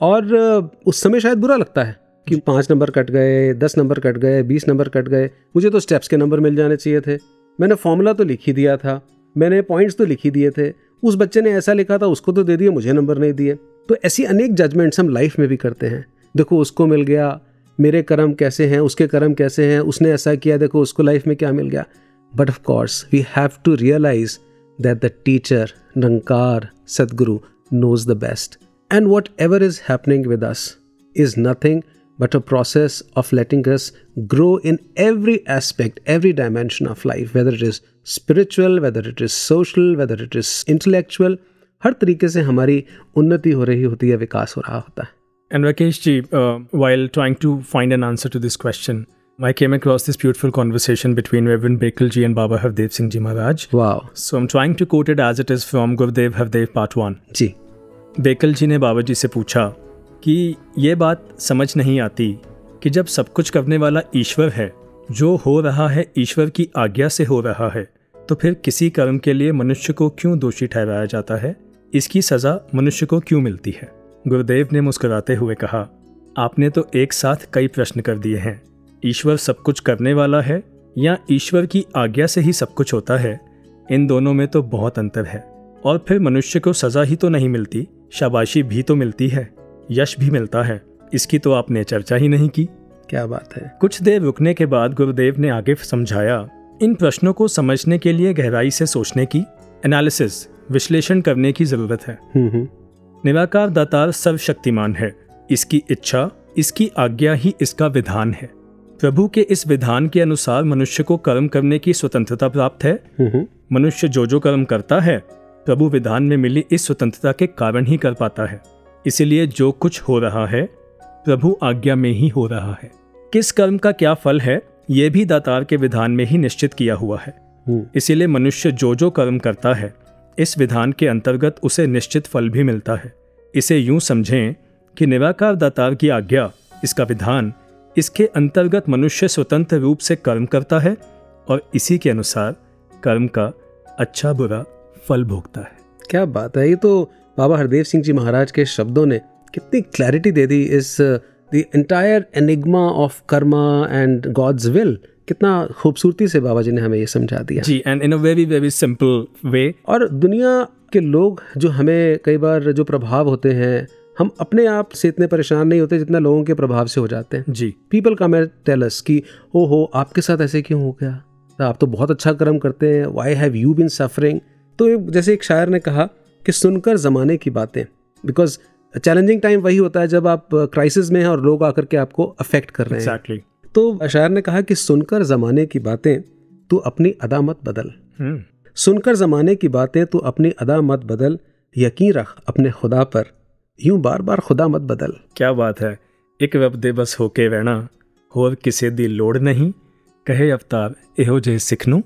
और उस समय शायद बुरा लगता है कि पाँच नंबर कट गए दस नंबर कट गए बीस नंबर कट गए। मुझे तो स्टेप्स के नंबर मिल जाने चाहिए थे। मैंने फॉर्मूला तो लिख ही दिया था। मैंने पॉइंट्स तो लिख ही दिए थे। उस बच्चे ने ऐसा लिखा था उसको तो दे दिए मुझे नंबर नहीं दिए। तो ऐसी अनेक जजमेंट्स हम लाइफ में भी करते हैं। देखो उसको मिल गया मेरे कर्म कैसे हैं उसके कर्म कैसे हैं उसने ऐसा किया देखो उसको लाइफ में क्या मिल गया। But of course we have to realize that the teacher नंकार Sadhguru knows the best and whatever is happening with us is nothing but a process of letting us grow in every aspect, every dimension of life, whether it is spiritual, whether it is social, whether it is intellectual. हर तरीके से हमारी उन्नति हो रही होती है विकास हो रहा होता है And Rakesh ji, uh, while trying to find an answer to this question, I came across this beautiful conversation between Reverend Bekal ji and Baba Hardev Singh ji Maharaj. Wow. So I'm trying to quote it as it is from Gurudev Hardev Part 1. जी बेकल जी ने बाबा जी से पूछा कि ये बात समझ नहीं आती कि जब सब कुछ करने वाला ईश्वर है जो हो रहा है ईश्वर की आज्ञा से हो रहा है तो फिर किसी कर्म के लिए मनुष्य को क्यों दोषी ठहराया जाता है इसकी सज़ा मनुष्य को क्यों मिलती है गुरुदेव ने मुस्कुराते हुए कहा आपने तो एक साथ कई प्रश्न कर दिए हैं ईश्वर सब कुछ करने वाला है या ईश्वर की आज्ञा से ही सब कुछ होता है? इन दोनों में तो बहुत अंतर है। और फिर मनुष्य को सज़ा ही तो नहीं मिलती शाबाशी भी तो मिलती है यश भी मिलता है। इसकी तो आपने चर्चा ही नहीं की। क्या बात है? कुछ देर रुकने के बाद गुरुदेव ने आगे समझाया इन प्रश्नों को समझने के लिए गहराई से सोचने की एनालिसिस विश्लेषण करने की ज़रूरत है। हम्म, हम्म। निराकार दातार सर्वशक्तिमान है। इसकी इच्छा इसकी आज्ञा ही इसका विधान है। प्रभु के इस विधान के अनुसार मनुष्य को कर्म करने की स्वतंत्रता प्राप्त है। मनुष्य जो जो कर्म करता है प्रभु विधान में मिली इस स्वतंत्रता के कारण ही कर पाता है। इसीलिए जो कुछ हो रहा है प्रभु आज्ञा में ही हो रहा है। किस कर्म का क्या फल है ये भी दातार के विधान में ही निश्चित किया हुआ है। हम्म। इसीलिए मनुष्य जो जो कर्म करता है इस विधान के अंतर्गत उसे निश्चित फल भी मिलता है। इसे यूँ समझें कि निराकार दातार की आज्ञा इसका विधान इसके अंतर्गत मनुष्य स्वतंत्र रूप से कर्म करता है और इसी के अनुसार कर्म का अच्छा बुरा फल भोगता है। क्या बात है? ये तो बाबा हरदेव सिंह जी महाराज के शब्दों ने कितनी क्लैरिटी दे दी इस the entire enigma of karma and God's will कितना खूबसूरती से बाबा जी ने हमें ये समझा दिया। जी and in a very very simple way और दुनिया के लोग जो हमें कई बार जो प्रभाव होते हैं हम अपने आप से इतने परेशान नहीं होते जितना लोगों के प्रभाव से हो जाते हैं। जी। पीपल का मैं टेलस कि ओ हो आपके साथ ऐसे क्यों हो गया? आप तो बहुत अच्छा कर्म करते हैं। Why have you been suffering तो जैसे एक शायर ने कहा कि सुनकर ज़माने की बातें। बिकॉज़ चैलेंजिंग टाइम वही होता है जब आप क्राइसिस में हैं और लोग आकर के आपको अफेक्ट कर रहे हैं। Exactly. तो शायर ने कहा कि सुनकर ज़माने की बातें तू अपनी अदा मत बदल। हम्म। सुनकर ज़माने की बातें तू अपनी अदा मत बदल। यकीन रख अपने खुदा पर। यूं बार बार खुदा मत बदल क्या बात है एक रब दे बस होके रहना ਹੋਰ ਕਿਸੇ ਦੀ ਲੋੜ ਨਹੀਂ ਕਹੇ ਅਵਤਾਰ ਇਹੋ ਜਿਹੇ ਸਿੱਖ ਨੂੰ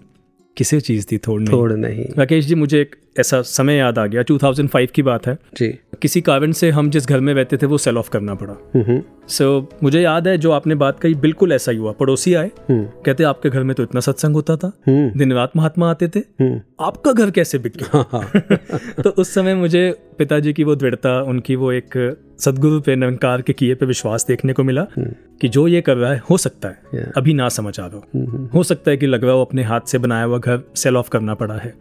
ਕਿਸੇ चीज़ की थोड़ नहीं थोड़ नहीं राकेश जी मुझे एक ऐसा समय याद आ गया 2005 की बात है। जी। किसी कारण से हम जिस घर में रहते थे वो सेल ऑफ़ करना पड़ा। हम्म। सो मुझे याद है जो आपने बात कही बिल्कुल ऐसा ही हुआ। पड़ोसी आए हम्म। कहते आपके घर में तो इतना सत्संग होता था। हम्म। दिन रात महात्मा आते थे। आपका घर कैसे बिक गया? हाँ हाँ। तो उस समय मुझे पिताजी की वो दृढ़ता उनकी वो एक सदगुरु पे निरंकार के किए पे विश्वास देखने को मिला कि जो ये कर रहा है हो सकता है। Yeah. अभी ना समझ आ रहा हो। सकता है कि लग रहा हो अपने हाथ से बनाया हुआ घर सेल ऑफ़ करना पड़ा है।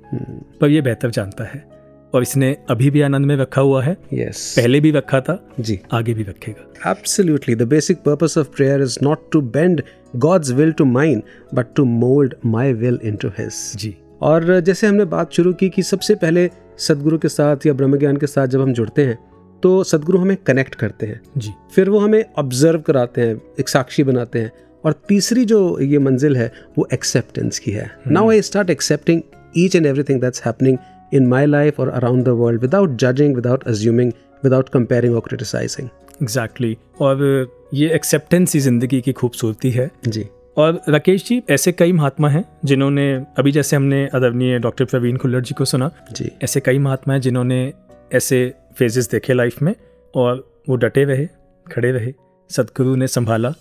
पर ये बेहतर जानता है। और इसने अभी भी आनंद में रखा हुआ है। Yes. पहले भी रखा था जी। आगे भी रखेगा। Absolutely. The basic purpose of prayer is not to bend God's will to mine, but to mold my will into His. जी। और जैसे हमने बात शुरू की कि सबसे पहले सदगुरु के साथ या ब्रह्म ज्ञान के साथ जब हम जुड़ते हैं तो सदगुरु हमें कनेक्ट करते हैं। जी। फिर वो हमें ऑब्ज़र्व कराते हैं एक साक्षी बनाते हैं। और तीसरी जो ये मंजिल है वो एक्सेप्टेंस की है। Now I start accepting each and everything that's happening in my life और around the world without judging without assuming without comparing और क्रिटिसाइजिंग एग्जैक्टली और ये एक्सेप्टेंस ही ज़िंदगी की खूबसूरती है। जी। और राकेश जी ऐसे कई महात्मा हैं जिन्होंने अभी जैसे हमने अदरणीय डॉक्टर प्रवीण खुल्लर जी को सुना जी। ऐसे कई महात्मा हैं जिन्होंने ऐसे फेजेस देखे लाइफ में और वो डटे रहे खड़े रहे सदगुरु ने संभाला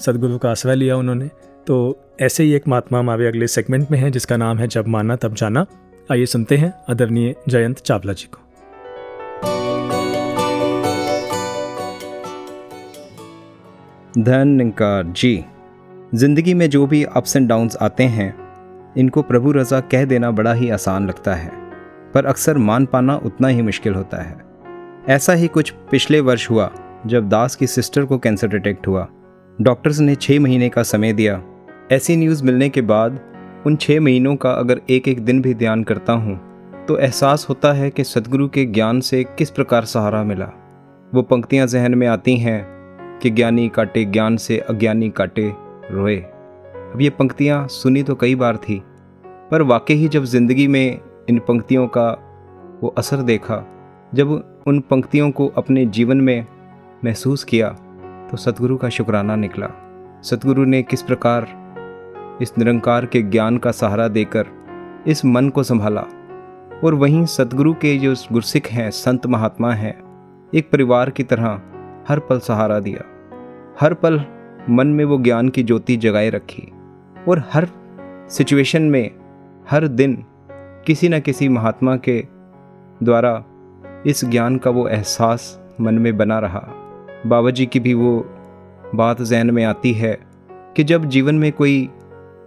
सदगुरु का आसरा लिया उन्होंने। तो ऐसे ही एक महात्मा हमारे अगले सेगमेंट में है जिसका नाम है जब माना तब जाना। आइए सुनते हैं आदरणीय जयंत चावला जी को। धन निंकार जी। ज़िंदगी में जो भी अप्स एंड डाउन्स आते हैं, इनको प्रभु रजा कह देना बड़ा ही आसान लगता है, पर अक्सर मान पाना उतना ही मुश्किल होता है। ऐसा ही कुछ पिछले वर्ष हुआ, जब दास की सिस्टर को कैंसर डिटेक्ट हुआ। डॉक्टर्स ने छः महीने का समय दिया। ऐसी न्यूज़ मिलने के बाद उन छः महीनों का अगर एक एक दिन भी ध्यान करता हूँ तो एहसास होता है कि सदगुरु के ज्ञान से किस प्रकार सहारा मिला। वो पंक्तियाँ जहन में आती हैं कि ज्ञानी काटे ज्ञान से अज्ञानी काटे रोए। अब ये पंक्तियाँ सुनी तो कई बार थी, पर वाकई ही जब ज़िंदगी में इन पंक्तियों का वो असर देखा, जब उन पंक्तियों को अपने जीवन में महसूस किया तो सतगुरु का शुक्राना निकला। सतगुरु ने किस प्रकार इस निरंकार के ज्ञान का सहारा देकर इस मन को संभाला और वहीं सतगुरु के जो गुरसिख हैं, संत महात्मा हैं, एक परिवार की तरह हर पल सहारा दिया। हर पल मन में वो ज्ञान की ज्योति जगाए रखी और हर सिचुएशन में हर दिन किसी न किसी महात्मा के द्वारा इस ज्ञान का वो एहसास मन में बना रहा। बाबा जी की भी वो बात जहन में आती है कि जब जीवन में कोई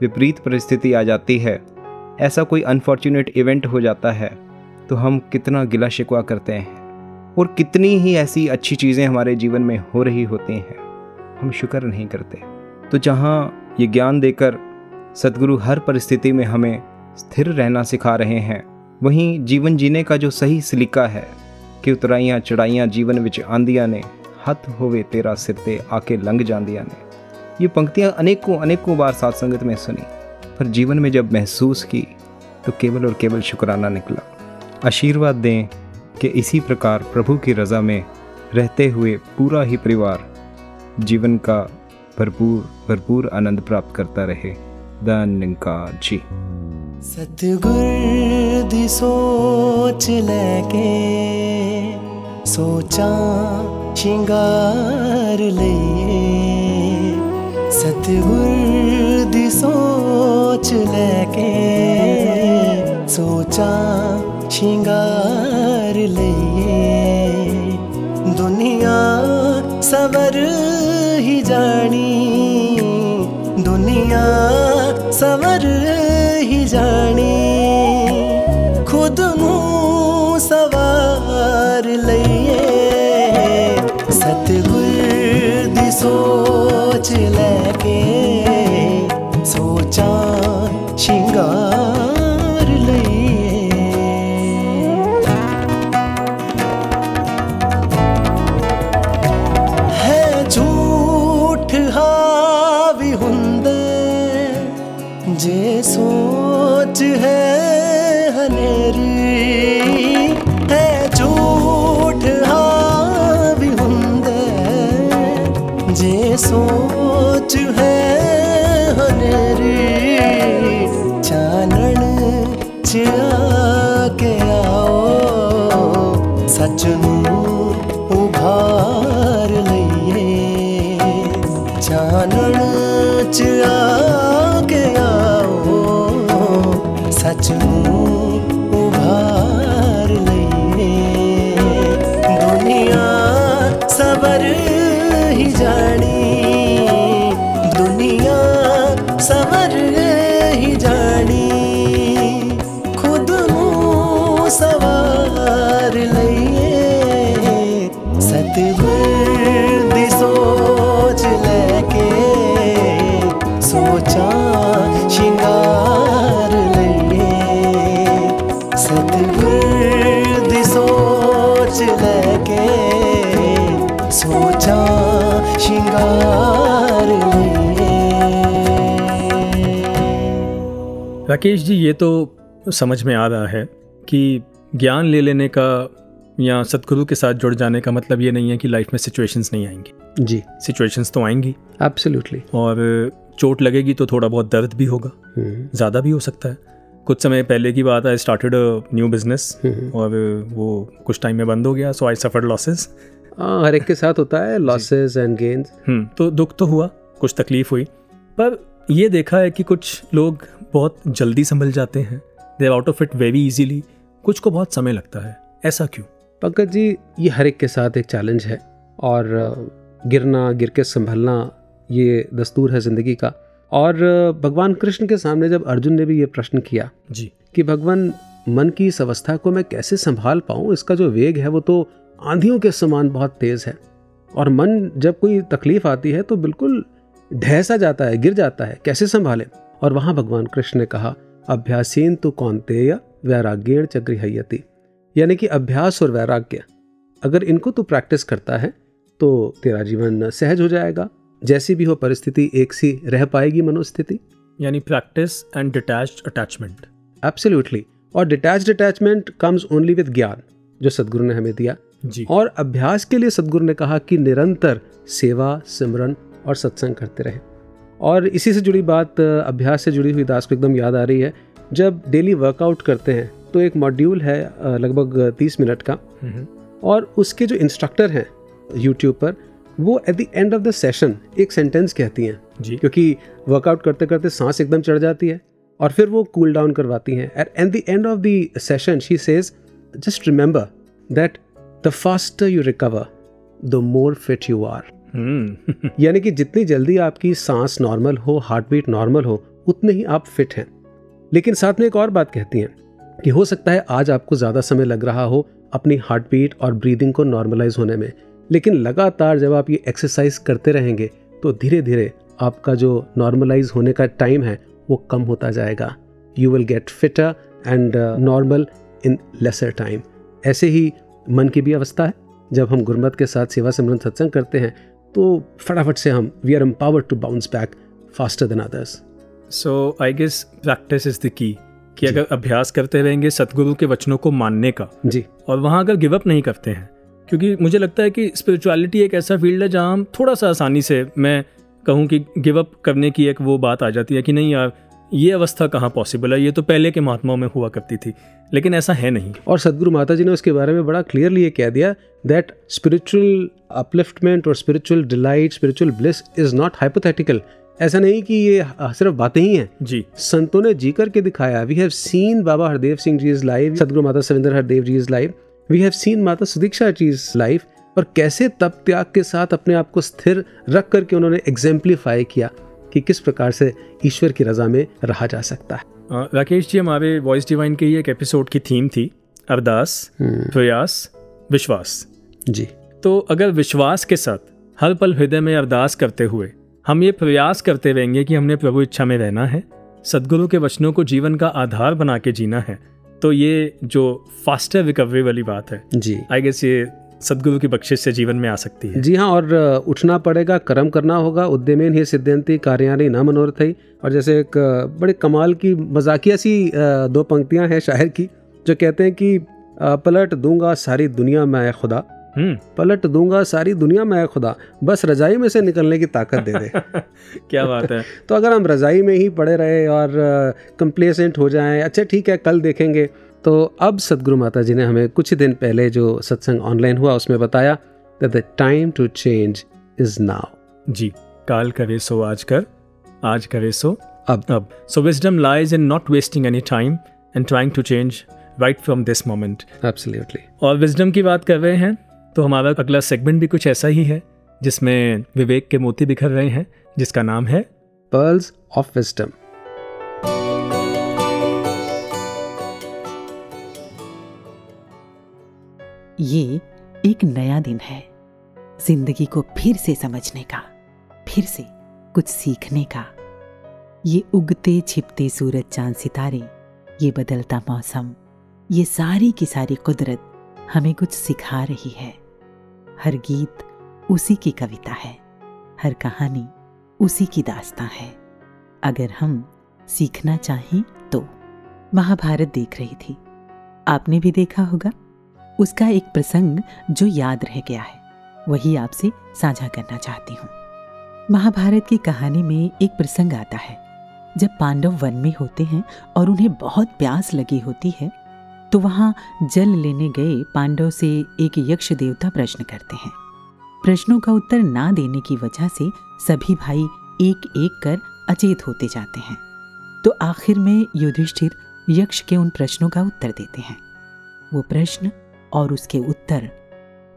विपरीत परिस्थिति आ जाती है। ऐसा कोई अनफॉर्चुनेट इवेंट हो जाता है तो हम कितना गिला शिकवा करते हैं। और कितनी ही ऐसी अच्छी चीज़ें हमारे जीवन में हो रही होती हैं, हम शुक्र नहीं करते। तो जहाँ ये ज्ञान देकर सदगुरु हर परिस्थिति में हमें स्थिर रहना सिखा रहे हैं, वहीं जीवन जीने का जो सही सलीका है कि उतराइयाँ, चढ़ाइयाँ, जीवन विच आंदियाँ ने, हथ होवे तेरा सिर ते आके लंघ ने। ये पंक्तियाँ अनेकों अनेकों बार साथ संगत में सुनी। पर जीवन में जब महसूस की तो केवल और केवल शुक्राना निकला। आशीर्वाद दें कि इसी प्रकार प्रभु की रज़ा में रहते हुए पूरा ही परिवार जीवन का भरपूर भरपूर आनंद प्राप्त करता रहे। दान निंकार जी। सतगुर सोच लैके, सोचा शिंगार लईए ਸਤਿਗੁਰ ਦੀ ਸੋਚ ਲੈ ਕੇ ਸੋਚਾ ਸ਼ਿੰਗਾਰ ਲਈਏ ਦੁਨੀਆ ਸਵਰ ਹੀ ਜਾਣੀ ਦੁਨੀਆ ਸਵਰ ਹੀ ਜਾਣੀ ਖੁਦ ਨੂੰ ਸਵਾਰ ਲਈ सोच लेके सोचा शिंगार till राकेश जी ये तो समझ में आ रहा है कि ज्ञान ले लेने का या सदगुरु के साथ जुड़ जाने का मतलब ये नहीं है कि लाइफ में सिचुएशंस नहीं आएँगी। जी। सिचुएशंस तो आएँगी। एब्सोल्युटली और चोट लगेगी तो थोड़ा बहुत दर्द भी होगा। हम्म। ज़्यादा भी हो सकता है। कुछ समय पहले की बात आई स्टार्टेड न्यू बिज़नेस और वो कुछ टाइम में बंद हो गया सो आई सफ़र लॉसेज हाँ हर एक के साथ होता है लॉसेस एंड हम्म तो दुख तो हुआ कुछ तकलीफ़ हुई पर ये देखा है कि कुछ लोग बहुत जल्दी संभल जाते हैं they out of it very easily कुछ को बहुत समय लगता है ऐसा क्यों? पंकज जी ये हर एक के साथ एक चैलेंज है और गिरना गिर के संभलना ये दस्तूर है ज़िंदगी का और भगवान कृष्ण के सामने जब अर्जुन ने भी ये प्रश्न किया जी। कि भगवान मन की इस अवस्था को मैं कैसे संभाल पाऊँ इसका जो वेग है वो तो आंधियों के समान बहुत तेज़ है। और मन जब कोई तकलीफ़ आती है तो बिल्कुल ढह सा जाता है गिर जाता है। कैसे संभाले? और वहाँ भगवान कृष्ण ने कहा अभ्यासीन तो कौनतेय वैराग्यण च गृहयति। यानी कि अभ्यास और वैराग्य। अगर इनको तू प्रैक्टिस करता है तो तेरा जीवन सहज हो जाएगा। जैसी भी हो परिस्थिति एक सी रह पाएगी मनोस्थिति। यानी practice and detached attachment. Absolutely और detached attachment comes only with ज्ञान। जो सदगुरु ने हमें दिया। जी। और अभ्यास के लिए सदगुरु ने कहा कि निरंतर सेवा सिमरन और सत्संग करते रहे। और इसी से जुड़ी बात अभ्यास से जुड़ी हुई दास को एकदम याद आ रही है। जब डेली वर्कआउट करते हैं तो एक मॉड्यूल है लगभग तीस मिनट का। हम्म, और उसके जो इंस्ट्रक्टर हैं यूट्यूब पर वो at the end of the session एक सेंटेंस कहती हैं। जी। क्योंकि वर्कआउट करते करते सांस एकदम चढ़ जाती है और फिर वो कूल cool डाउन करवाती हैं। At at the end of the session she says just remember that the faster you recover the more fit you are hmm यानी कि जितनी जल्दी आपकी सांस नॉर्मल हो हार्ट बीट नॉर्मल हो उतने ही आप फिट हैं। लेकिन साथ में एक और बात कहती हैं कि हो सकता है आज आपको ज़्यादा समय लग रहा हो अपनी हार्ट बीट और ब्रीदिंग को नॉर्मलाइज होने में लेकिन लगातार जब आप ये एक्सरसाइज करते रहेंगे तो धीरे धीरे आपका जो नॉर्मलाइज होने का टाइम है वो कम होता जाएगा। You will get fitter and normal in lesser time ऐसे ही मन की भी अवस्था है। जब हम गुरमत के साथ सेवा सिमरन सत्संग करते हैं तो फटाफट से हम we are empowered to bounce back faster than others so I guess practice is the key कि अगर अभ्यास करते रहेंगे सतगुरु के वचनों को मानने का जी। और वहाँ अगर गिव अप नहीं करते हैं क्योंकि मुझे लगता है कि स्पिरिचुअलिटी एक ऐसा फ़ील्ड है जहाँ हम थोड़ा सा आसानी से मैं कहूँ कि गिव अप करने की एक वो बात आ जाती है कि नहीं यार ये अवस्था कहाँ पॉसिबल है? ये तो पहले के महात्माओं में हुआ करती थी लेकिन ऐसा है नहीं। और सदगुरु माता जी ने उसके बारे में बड़ा क्लियरली ये कह दिया दैट स्पिरिचुअल अपलिफ्टमेंट और spiritual delight spiritual bliss is not hypothetical ऐसा नहीं कि ये सिर्फ़ बातें ही हैं। जी। संतों ने जी करके दिखाया we have seen Baba Hardev Singh ji is live Sadguru Mata Savinder Hardev ji is live we have seen Mata Sudiksha ji is live और कैसे तप त्याग के साथ अपने आप को स्थिर रख करके उन्होंने एग्जाम्पलीफाई किया? कि किस प्रकार से ईश्वर की रजा में रहा जा सकता है। राकेश जी हमारे वॉइस डिवाइन के एक एपिसोड की थीम थी अरदास प्रयास विश्वास। जी। तो अगर विश्वास के साथ हर पल हृदय में अरदास करते हुए हम ये प्रयास करते रहेंगे कि हमने प्रभु इच्छा में रहना है सदगुरु के वचनों को जीवन का आधार बना के जीना है तो ये जो फास्टर रिकवरी वाली बात है जी। आई गेस ये सदगुरु की बख्शिश से जीवन में आ सकती है। जी हाँ और उठना पड़ेगा कर्म करना होगा उद्यमेन ही सिद्धांति कार्याणी न मनोरथ ही। और जैसे एक बड़े कमाल की मजाकिया सी दो पंक्तियाँ हैं शायर की जो कहते हैं कि पलट दूँगा सारी दुनिया मैं खुदा। हम्म। पलट दूँगा सारी दुनिया में खुदा। बस रजाई में से निकलने की ताकत दे दे। क्या बात है। तो अगर हम रजाई में ही पड़े रहे और कंप्लेसेंट हो जाएँ अच्छा ठीक है कल देखेंगे। तो अब सदगुरु माता जी ने हमें कुछ दिन पहले जो सत्संग ऑनलाइन हुआ उसमें बताया that the time to change is now जी काल करे सो आज कर आज करे सो अब। अब। So wisdom lies in not wasting any time and trying to change right from this moment absolutely और विजडम की बात कर रहे हैं तो हमारा अगला सेगमेंट भी कुछ ऐसा ही है जिसमें विवेक के मोती बिखर रहे हैं जिसका नाम है पर्ल्स ऑफ़ विजडम ये एक नया दिन है। ज़िंदगी को फिर से समझने का, फिर से कुछ सीखने का। ये उगते छिपते सूरज चाँद सितारे, ये बदलता मौसम, ये सारी की सारी कुदरत हमें कुछ सिखा रही है। हर गीत उसी की कविता है, हर कहानी उसी की दास्तां है। अगर हम सीखना चाहें तो महाभारत देख रही थी। आपने भी देखा होगा। उसका एक प्रसंग जो याद रह गया है। वही आपसे साझा करना चाहती हूँ। महाभारत की कहानी में एक प्रसंग आता है। जब पांडव वन में होते हैं और उन्हें बहुत प्यास लगी होती है तो वहाँ जल लेने गए पांडव से एक यक्ष देवता प्रश्न करते हैं। प्रश्नों का उत्तर ना देने की वजह से सभी भाई एक एक कर अचेत होते जाते हैं। तो आखिर में युधिष्ठिर यक्ष के उन प्रश्नों का उत्तर देते हैं। वो प्रश्न और उसके उत्तर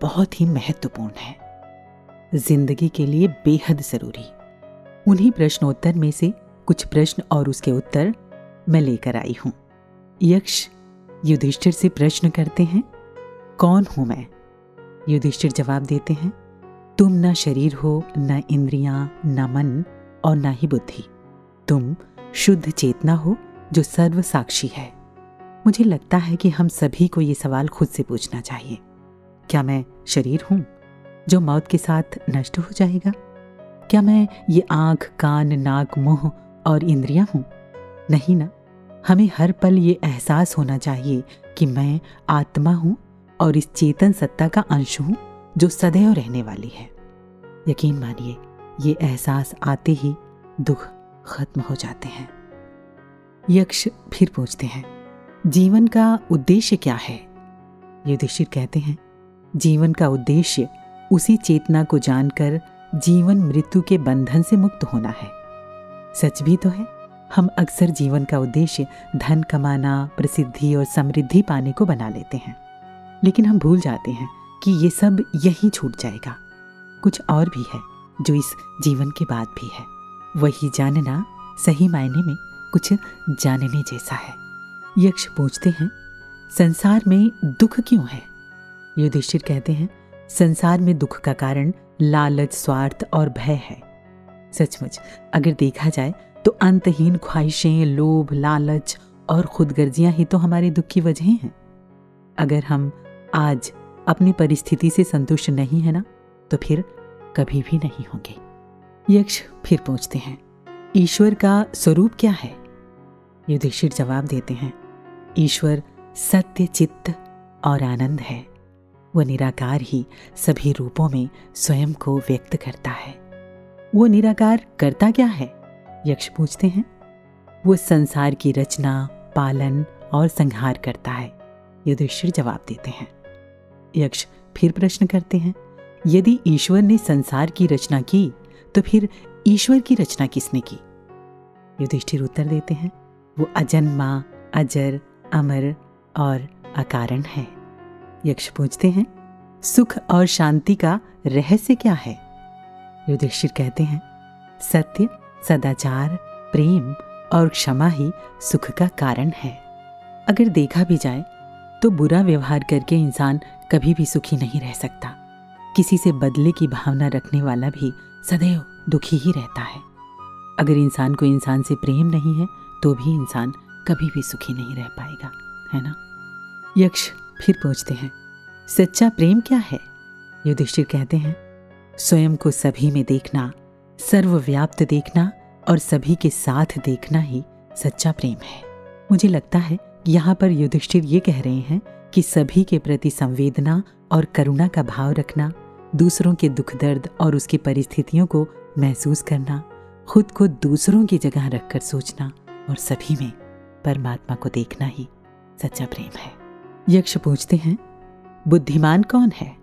बहुत ही महत्वपूर्ण है। ज़िंदगी के लिए बेहद ज़रूरी। उन्हीं प्रश्नोत्तर में से कुछ प्रश्न और उसके उत्तर मैं लेकर आई हूँ। यक्ष, युधिष्ठिर से प्रश्न करते हैं, कौन हूँ मैं? युधिष्ठिर जवाब देते हैं, तुम ना शरीर हो, न इंद्रियाँ, न मन और ना ही बुद्धि। तुम शुद्ध चेतना हो जो सर्व साक्षी है। मुझे लगता है कि हम सभी को ये सवाल खुद से पूछना चाहिए। क्या मैं शरीर हूँ जो मौत के साथ नष्ट हो जाएगा? क्या मैं ये आँख, कान, नाक, मुँह और इंद्रियाँ हूँ? नहीं ना। हमें हर पल ये एहसास होना चाहिए कि मैं आत्मा हूँ और इस चेतन सत्ता का अंश हूँ जो सदैव रहने वाली है। यकीन मानिए, ये एहसास आते ही दुख खत्म हो जाते हैं। यक्ष फिर पूछते हैं जीवन का उद्देश्य क्या है? युधिष्ठिर कहते हैं, जीवन का उद्देश्य उसी चेतना को जानकर जीवन मृत्यु के बंधन से मुक्त होना है। सच भी तो है, हम अक्सर जीवन का उद्देश्य धन कमाना, प्रसिद्धि और समृद्धि पाने को बना लेते हैं। लेकिन हम भूल जाते हैं कि ये सब यहीं छूट जाएगा। कुछ और भी है जो इस जीवन के बाद भी है। वही जानना सही मायने में कुछ जानने जैसा है। यक्ष पूछते हैं, संसार में दुख क्यों है? युधिष्ठिर कहते हैं, संसार में दुख का कारण लालच, स्वार्थ और भय है। सचमुच, अगर देखा जाए तो अंतहीन ख्वाहिशें, लोभ, लालच और खुदगर्जियाँ ही तो हमारे दुख की वजह हैं। अगर हम आज अपनी परिस्थिति से संतुष्ट नहीं है ना तो फिर कभी भी नहीं होंगे। यक्ष फिर पूछते हैं, ईश्वर का स्वरूप क्या है? युधिष्ठिर जवाब देते हैं ईश्वर सत्य, चित्त और आनंद है। वह निराकार ही सभी रूपों में स्वयं को व्यक्त करता है। वो निराकार करता क्या है? यक्ष पूछते हैं। वो संसार की रचना, पालन और संहार करता है। युधिष्ठिर जवाब देते हैं। यक्ष फिर प्रश्न करते हैं, यदि ईश्वर ने संसार की रचना की तो फिर ईश्वर की रचना किसने की? युधिष्ठिर उत्तर देते हैं, वो अजन्मा, अजर अमर और अकारण है। यक्ष पूछते हैं, सुख और शांति का रहस्य क्या है? युधिष्ठिर कहते हैं, सत्य, सदाचार, प्रेम और क्षमा ही सुख का कारण है। अगर देखा भी जाए तो बुरा व्यवहार करके इंसान कभी भी सुखी नहीं रह सकता। किसी से बदले की भावना रखने वाला भी सदैव दुखी ही रहता है। अगर इंसान को इंसान से प्रेम नहीं है तो भी इंसान कभी भी सुखी नहीं रह पाएगा, है ना? यक्ष फिर पूछते हैं, सच्चा प्रेम क्या है? युधिष्ठिर कहते हैं, स्वयं को सभी में देखना, सर्वव्याप्त देखना और सभी के साथ देखना ही सच्चा प्रेम है। मुझे लगता है यहाँ पर युधिष्ठिर ये कह रहे हैं कि सभी के प्रति संवेदना और करुणा का भाव रखना, दूसरों के दुख दर्द और उसकी परिस्थितियों को महसूस करना, खुद को दूसरों की जगह रखकर सोचना और सभी में परमात्मा को देखना ही सच्चा प्रेम है। यक्ष पूछते हैं, बुद्धिमान कौन है?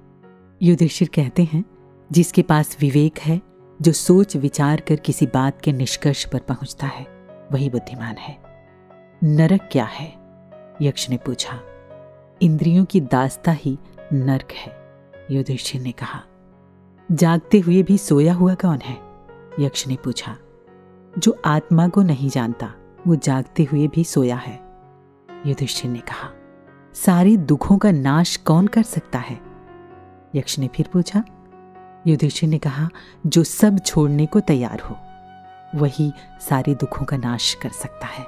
युधिष्ठिर कहते हैं, जिसके पास विवेक है, जो सोच विचार कर किसी बात के निष्कर्ष पर पहुँचता है, वही बुद्धिमान है। नरक क्या है? यक्ष ने पूछा। इंद्रियों की दास्ता ही नरक है, युधिष्ठिर ने कहा। जागते हुए भी सोया हुआ कौन है? यक्ष ने पूछा। जो आत्मा को नहीं जानता वो जागते हुए भी सोया है। युधिष्ठिर ने कहा, सारे दुखों का नाश कौन कर सकता है? यक्ष ने फिर पूछा, युधिष्ठिर ने कहा, जो सब छोड़ने को तैयार हो, वही सारे दुखों का नाश कर सकता है।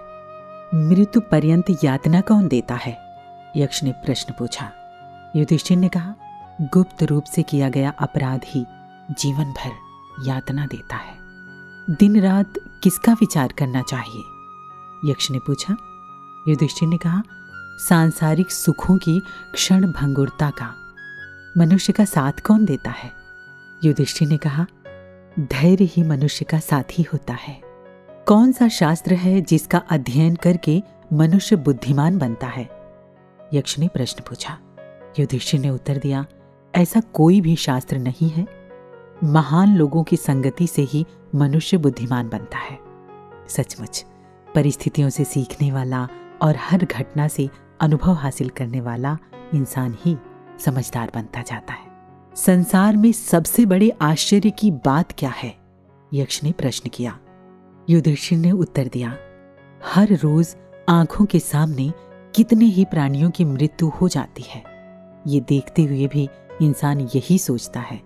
मृत्यु पर्यंत यातना कौन देता है? यक्ष ने प्रश्न पूछा। युधिष्ठिर ने कहा, गुप्त रूप से किया गया अपराध ही जीवन भर यातना देता है। दिन रात किसका विचार करना चाहिए? यक्ष ने पूछा। युधिष्ठिर ने कहा, सांसारिक सुखों की क्षण भंगुरता का। मनुष्य का साथ कौन देता है? युधिष्ठिर ने कहा, धैर्य ही मनुष्य का साथी होता है। कौन सा शास्त्र है जिसका अध्ययन करके मनुष्य बुद्धिमान बनता है? यक्ष ने प्रश्न पूछा। युधिष्ठिर ने उत्तर दिया, ऐसा कोई भी शास्त्र नहीं है। महान लोगों की संगति से ही मनुष्य बुद्धिमान बनता है। सचमुच परिस्थितियों से सीखने वाला और हर घटना से अनुभव हासिल करने वाला इंसान ही समझदार बनता जाता है। संसार में सबसे बड़े आश्चर्य की बात क्या है? यक्ष ने प्रश्न किया। युधिष्ठिर ने उत्तर दिया, हर रोज आँखों के सामने कितने ही प्राणियों की मृत्यु हो जाती है। ये देखते हुए भी इंसान यही सोचता है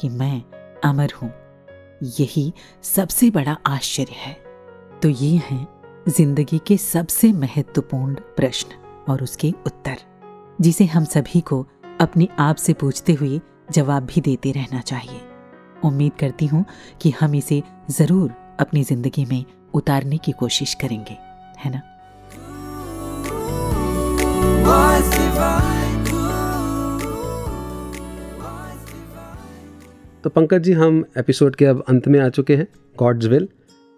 कि मैं अमर हूँ। यही सबसे बड़ा आश्चर्य है। तो ये हैं ज़िंदगी के सबसे महत्वपूर्ण प्रश्न और उसके उत्तर, जिसे हम सभी को अपने आप से पूछते हुए जवाब भी देते रहना चाहिए। उम्मीद करती हूँ कि हम इसे ज़रूर अपनी ज़िंदगी में उतारने की कोशिश करेंगे, है ना? तो पंकज जी, हम एपिसोड के अब अंत में आ चुके हैं गॉड्स विल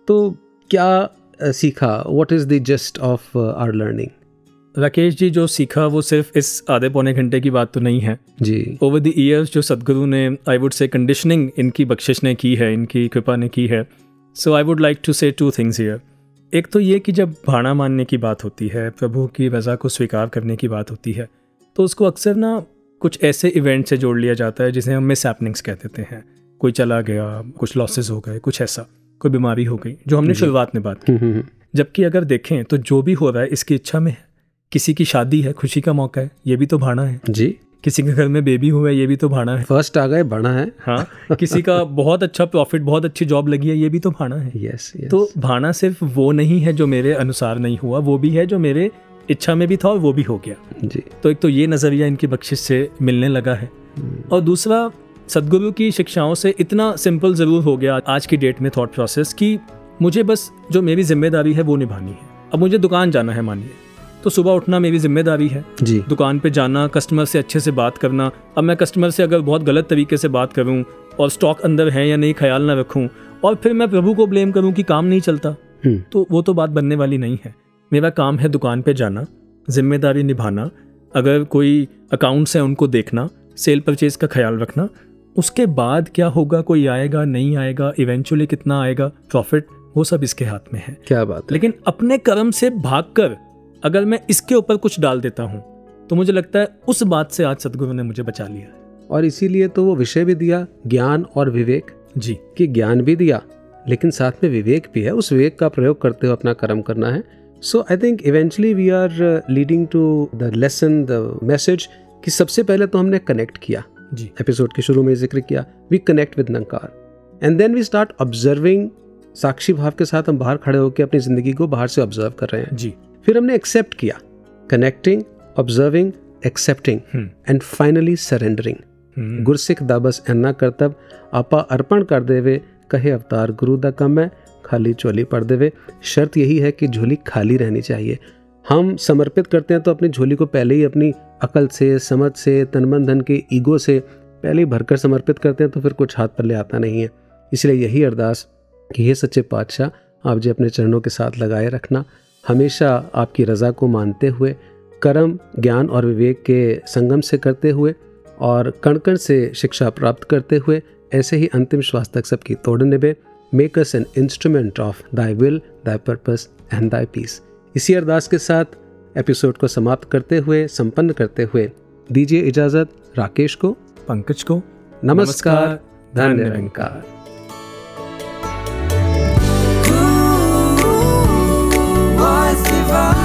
तो क्या सीखा। What is the gist of our learning Rakesh ji जो सीखा वो सिर्फ़ इस आधे पौने घंटे की बात तो नहीं है। जी। ओवर द ईयर्स जो सदगुरु ने आई वुड से कंडीशनिंग इनकी बख्शिश ने की है इनकी कृपा ने की है। So I would like to say two things here एक तो ये कि जब भाड़ा मानने की बात होती है प्रभु की रज़ा को स्वीकार करने की बात होती है तो उसको अक्सर ना कुछ ऐसे इवेंट से जोड़ लिया जाता है जिसे हम मिस हैपनिंग्स कह देते हैं। कोई चला गया कुछ लॉसेस हो गए कुछ ऐसा। कोई बीमारी हो गई जो हमने शुरुआत में बात की। हम्म, हम्म, जबकि अगर देखें तो जो भी हो रहा है इसकी इच्छा में है। किसी की शादी है खुशी का मौका है ये भी तो भाड़ा है। जी। किसी के घर में बेबी हुआ है ये भी तो भाड़ा है। फ़र्स्ट आ गए बड़ा है। हाँ किसी का बहुत अच्छा प्रॉफिट बहुत अच्छी जॉब लगी है ये भी तो भाड़ा है। यस यस तो भाड़ा सिर्फ़ वो नहीं है जो मेरे अनुसार नहीं हुआ वो भी है जो मेरे इच्छा में भी था और वो भी हो गया। जी। तो एक तो ये नज़रिया इनकी बख्शिश से मिलने लगा है। और दूसरा सदगुरु की शिक्षाओं से इतना सिंपल ज़रूर हो गया आज की डेट में थॉट प्रोसेस कि मुझे बस जो मेरी ज़िम्मेदारी है वो निभानी है। अब मुझे दुकान जाना है मानिए। तो सुबह उठना मेरी ज़िम्मेदारी है। जी। दुकान पे जाना कस्टमर से अच्छे से बात करना। अब मैं कस्टमर से अगर बहुत गलत तरीके से बात करूँ और स्टॉक अंदर है या नहीं ख्याल ना रखूँ और फिर मैं प्रभु को ब्लेम करूँ कि काम नहीं चलता हम्म, तो वो तो बात बनने वाली नहीं है। मेरा काम है दुकान पे जाना ज़िम्मेदारी निभाना अगर कोई अकाउंट्स हैं उनको देखना सेल परचेज का ख्याल रखना उसके बाद क्या होगा? कोई आएगा नहीं आएगा इवेंचुअली कितना आएगा? प्रॉफिट वो सब इसके हाथ में है। क्या बात है? लेकिन अपने कर्म से भागकर अगर मैं इसके ऊपर कुछ डाल देता हूँ तो मुझे लगता है उस बात से आज सदगुरु ने मुझे बचा लिया। और इसीलिए तो वो विषय भी दिया ज्ञान और विवेक। जी। कि ज्ञान भी दिया लेकिन साथ में विवेक भी है। उस विवेक का प्रयोग करते हुए अपना कर्म करना है। So I think eventually we are leading to the lesson the message कि सबसे पहले तो हमने कनेक्ट किया। जी। एपिसोड के शुरू में ज़िक्र किया we connect with नंकार and then we start observing साक्षी भाव के साथ हम बाहर खड़े होकर अपनी ज़िंदगी को बाहर से ऑब्ज़र्व कर रहे हैं। जी। फिर हमने एक्सेप्ट किया connecting observing accepting and finally surrendering Gursikh दा बस एना करतब आपा अर्पण कर देवे कहे अवतार गुरु दा कम है खाली झोली पढ़ देवे। शर्त यही है कि झोली खाली रहनी चाहिए। हम समर्पित करते हैं तो अपनी झोली को पहले ही अपनी अकल से, समझ से तनमन धन के ईगो से पहले ही भरकर समर्पित करते हैं तो फिर कुछ हाथ पल्ले आता नहीं है। इसलिए यही अरदास कि हे सच्चे पातशाह, आप जी अपने चरणों के साथ लगाए रखना। हमेशा आपकी रज़ा को मानते हुए, कर्म, ज्ञान और विवेक के संगम से करते हुए और कण कण से शिक्षा प्राप्त करते हुए, ऐसे ही अंतिम श्वास तक सबकी तोड़ निभे। Make us an instrument of thy will thy purpose and thy peace इसी अरदास के साथ एपिसोड को समाप्त करते हुए संपन्न करते हुए दीजिए इजाज़त राकेश को पंकज को नमस्कार धन निरंकार divine